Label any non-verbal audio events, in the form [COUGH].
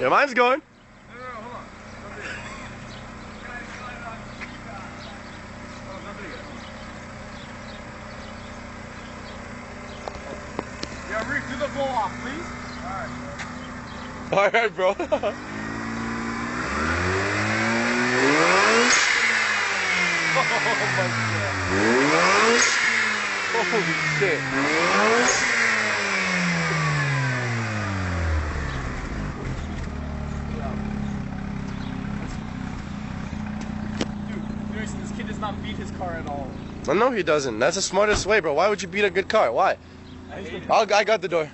Yeah, mine's going. No, no, no, hold on. Don't do it. Oh, don't do it. Yeah, Reef, do the blow off, please. Alright. All right, bro. [LAUGHS] oh my god. Holy shit. Seriously, this kid does not beat his car at all. No, no, he doesn't. That's the smartest way, bro. Why would you beat a good car? Why? I hate it. I'll, I got the door.